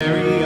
Mary.